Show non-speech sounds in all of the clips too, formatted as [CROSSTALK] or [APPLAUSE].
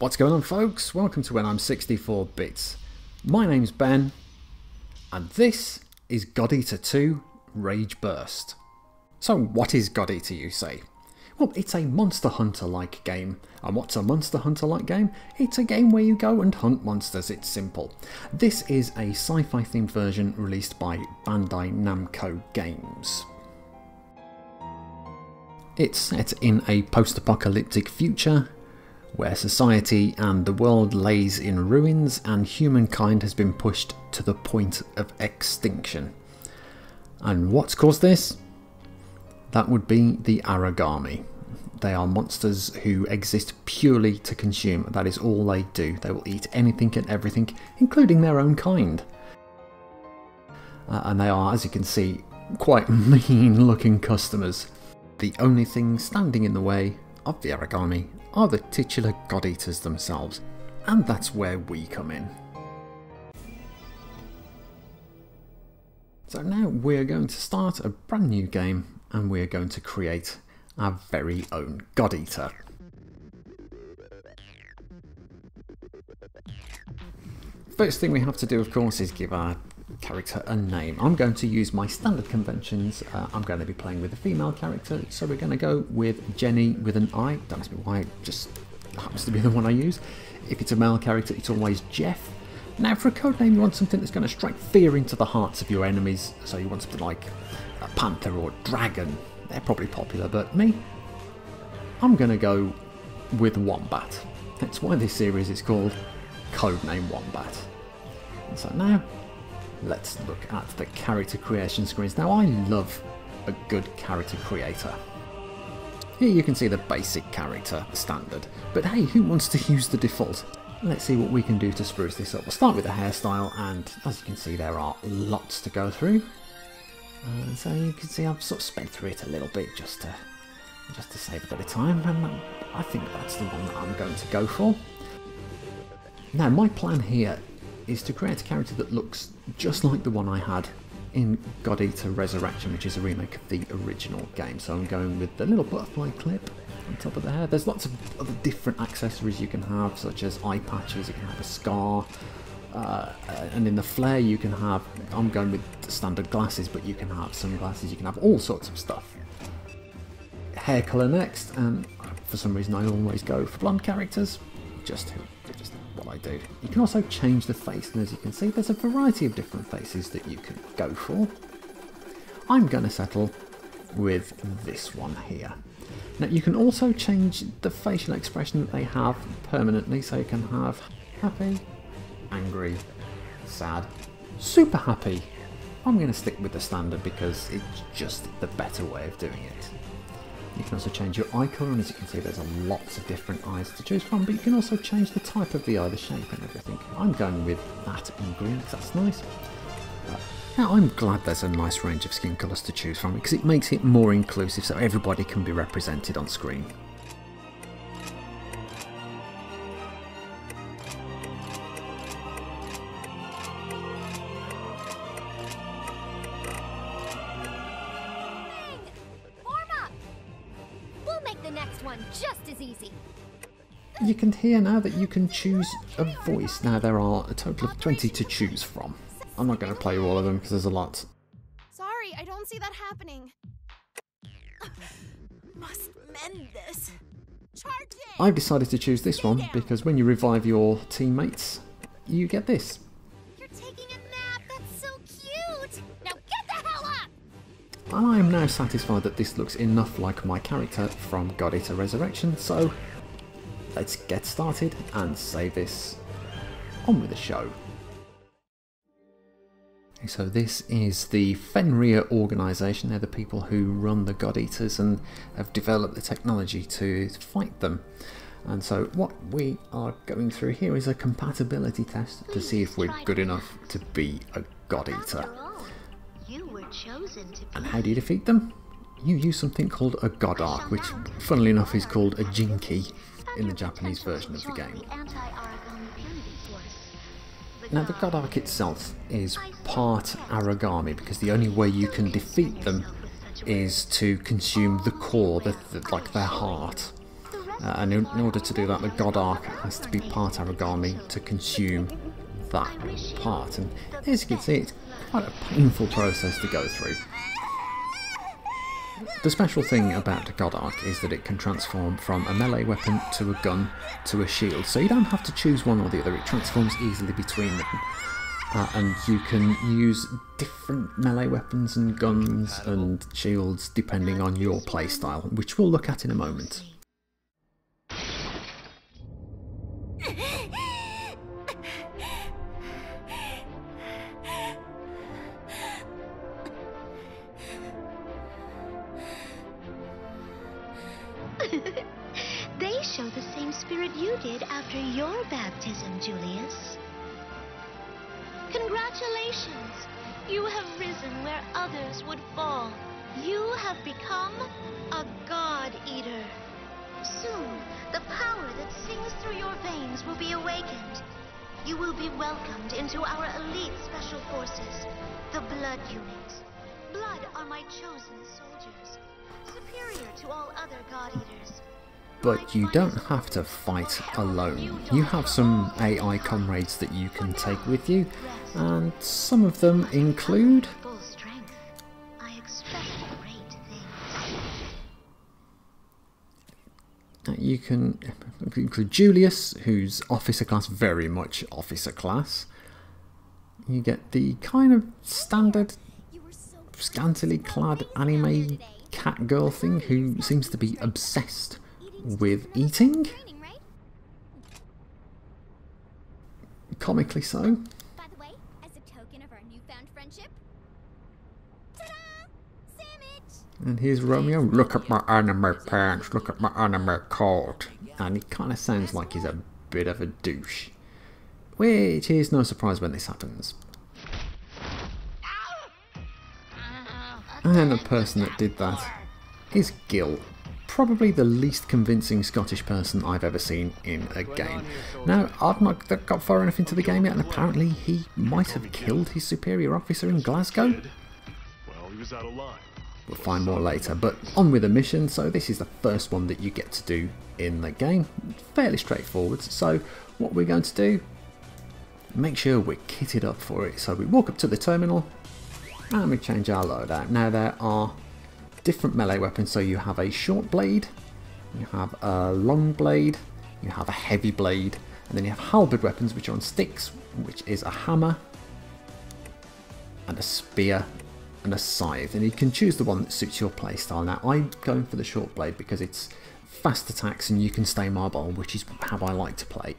What's going on folks? Welcome to When I'm 64 Bits. My name's Ben and this is God Eater 2 Rage Burst. So what is God Eater you say? Well, it's a Monster Hunter like game. And what's a Monster Hunter like game? It's a game where you go and hunt monsters, it's simple. This is a sci fi themed version released by Bandai Namco Games. It's set in a post apocalyptic future where society and the world lays in ruins and humankind has been pushed to the point of extinction. And what's caused this? That would be the Aragami. They are monsters who exist purely to consume. That is all they do. They will eat anything and everything, including their own kind. Uh, and they are, as you can see, quite [LAUGHS] mean looking customers. The only thing standing in the way of the Aragami are the titular God Eaters themselves, and that's where we come in. So now we're going to start a brand new game and we're going to create our very own God Eater. First thing we have to do of course is give our character a name. I'm going to use my standard conventions. Uh, I'm going to be playing with a female character, so we're going to go with Jenny with an I. Don't ask me why, it just happens to be the one I use. If it's a male character, it's always Jeff. Now, for a code name, you want something that's going to strike fear into the hearts of your enemies. So you want something like a panther or a dragon. They're probably popular, but me, I'm going to go with Wombat. That's why this series is called Codename Wombat. And so now, let's look at the character creation screens. Now, I love a good character creator. Here you can see the basic character, standard. But hey, who wants to use the default? Let's see what we can do to spruce this up. We'll start with the hairstyle, and as you can see, there are lots to go through. Uh, so you can see I've sort of sped through it a little bit just to just to save a bit of time, and I think that's the one that I'm going to go for. Now, my plan here is to create a character that looks just like the one I had in God Eater Resurrection, which is a remake of the original game. So I'm going with the little butterfly clip on top of the hair. There's lots of other different accessories you can have, such as eye patches, you can have a scar, uh, and in the flare you can have, I'm going with standard glasses, but you can have sunglasses, you can have all sorts of stuff. Hair colour next, and for some reason I always go for blonde characters, just, just what I do. You can also change the face, and as you can see there's a variety of different faces that you can go for. I'm going to settle with this one here. Now you can also change the facial expression that they have permanently, so you can have happy, angry, sad, super happy. I'm going to stick with the standard because it's just the better way of doing it. You can also change your eye colour and as you can see there's lots of different eyes to choose from but you can also change the type of the eye, the shape and everything. I'm going with that in green because that's nice. Uh, now I'm glad there's a nice range of skin colours to choose from because it makes it more inclusive so everybody can be represented on screen. You can hear now that you can choose a voice. Now there are a total of 20 to choose from. I'm not going to play all of them because there's a lot. Sorry, I don't see that happening. [LAUGHS] Must mend this. I've decided to choose this one because when you revive your teammates, you get this. I am now satisfied that this looks enough like my character from God Eater Resurrection, so let's get started and save this. On with the show. So this is the Fenrir organisation. They're the people who run the God Eaters and have developed the technology to fight them. And so what we are going through here is a compatibility test to see if we're good enough to be a God Eater. And how do you defeat them? You use something called a God arc, which funnily enough is called a Jinki in the Japanese version of the game. Now the God arc itself is part Aragami because the only way you can defeat them is to consume the core, the, the, like their heart. Uh, and in, in order to do that, the God Arc has to be part Aragami to consume that part. And as you can see, it's quite a painful process to go through. The special thing about the God Arc is that it can transform from a melee weapon to a gun to a shield, so you don't have to choose one or the other, it transforms easily between them. Uh, and you can use different melee weapons and guns and shields depending on your playstyle, which we'll look at in a moment. Show the same spirit you did after your baptism, Julius. Congratulations! You have risen where others would fall. You have become a God Eater. Soon, the power that sings through your veins will be awakened. You will be welcomed into our elite special forces, the Blood Unit. Blood are my chosen soldiers, superior to all other God Eaters. But you don't have to fight alone. You have some AI comrades that you can take with you, and some of them include You can include Julius, who's officer class, very much officer class. You get the kind of standard scantily clad anime cat girl thing who seems to be obsessed with eating, comically so. By the way, as a token of our newfound friendship. And here's Romeo. Look at my anime pants, look at my anime coat. And he kind of sounds like he's a bit of a douche. Which is no surprise when this happens. And the person that did that is Gil. Probably the least convincing Scottish person I've ever seen in a game. Now, I've not got far enough into the game yet, and apparently he might have killed his superior officer in Glasgow. Well, he was out of line. We'll find more later, but on with the mission. So this is the first one that you get to do in the game. Fairly straightforward. So what we're going to do, make sure we're kitted up for it. So we walk up to the terminal and we change our loadout. Now there are different melee weapons. So you have a short blade, you have a long blade, you have a heavy blade, and then you have halberd weapons which are on sticks, which is a hammer, and a spear and a scythe and you can choose the one that suits your playstyle. Now I'm going for the short blade because it's fast attacks and you can stay mobile which is how I like to play.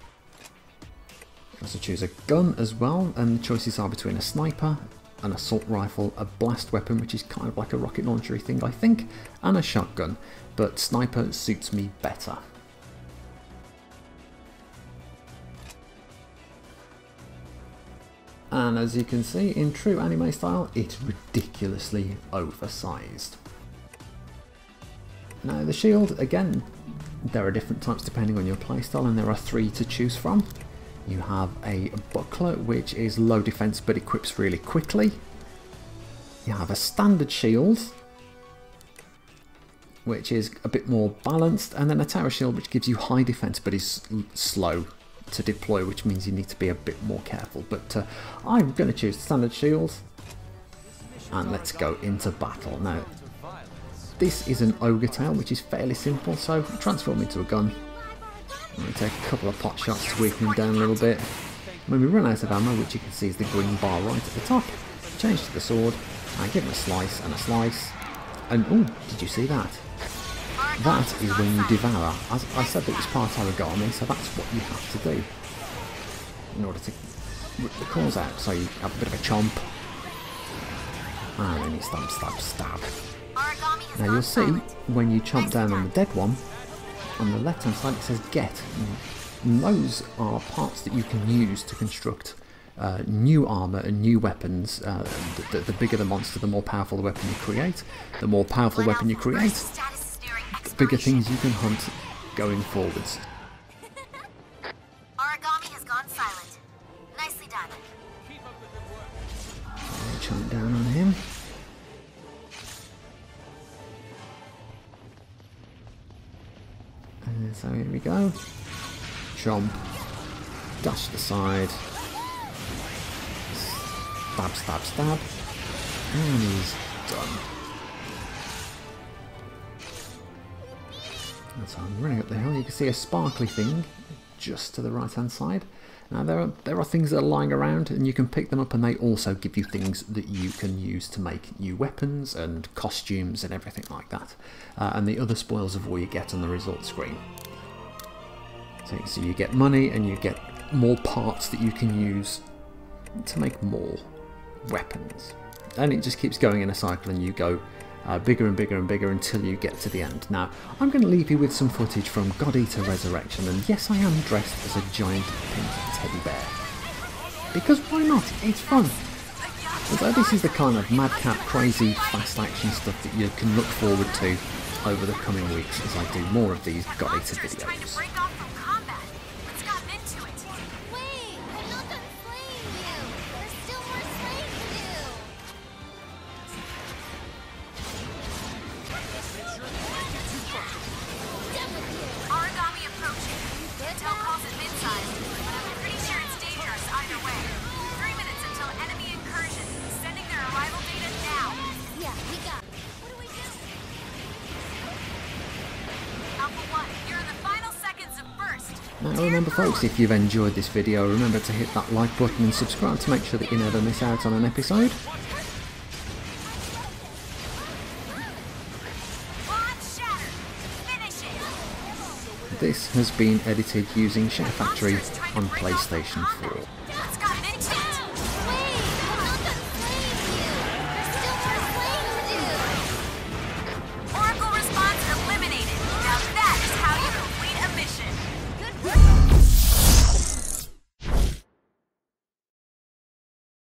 You also choose a gun as well and the choices are between a sniper, an assault rifle, a blast weapon which is kind of like a rocket launchery thing I think, and a shotgun but sniper suits me better. And as you can see, in true anime style, it's ridiculously oversized. Now the shield, again, there are different types depending on your playstyle and there are three to choose from. You have a buckler which is low defense but equips really quickly. You have a standard shield which is a bit more balanced and then a tower shield which gives you high defense but is slow to deploy which means you need to be a bit more careful. But uh, I'm going to choose standard shield. And let's go into battle. Now this is an Ogretail which is fairly simple so transform into a gun take a couple of pot shots to weaken him down a little bit when we run out of ammo which you can see is the green bar right at the top change to the sword and give him a slice and a slice and oh did you see that that is when you devour. As I said, that it's part Aragami, so that's what you have to do in order to rip the claws out. So you have a bit of a chomp, and then you stab, stab, stab. Now you'll see when you chomp down on the dead one, on the left hand side it says get. And those are parts that you can use to construct uh, new armour and new weapons. Uh, the, the bigger the monster, the more powerful the weapon you create. The more powerful weapon you create, first status steering the bigger things you can hunt going forwards. [LAUGHS] Aragami has gone silent. Nicely done. Chomp down So here we go. Chomp. Dash the side. Stab, stab, stab. And he's done. And so I'm running up the hill. You can see a sparkly thing just to the right hand side. Now there are, there are things that are lying around and you can pick them up and they also give you things that you can use to make new weapons and costumes and everything like that. Uh, and the other spoils of war you get on the result screen. So, you get money and you get more parts that you can use to make more weapons. And it just keeps going in a cycle and you go uh, bigger and bigger and bigger until you get to the end. Now, I'm going to leave you with some footage from God Eater Resurrection, and yes, I am dressed as a giant pink teddy bear. Because why not? It's fun. Although this is the kind of madcap, crazy, fast action stuff that you can look forward to over the coming weeks as I do more of these God Eater videos. Now remember folks, if you've enjoyed this video, remember to hit that like button and subscribe to make sure that you never miss out on an episode. This has been edited using SHAREfactory on PlayStation 4.